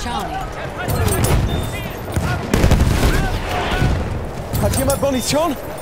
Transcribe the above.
Charlie. Have you my Bonnie John?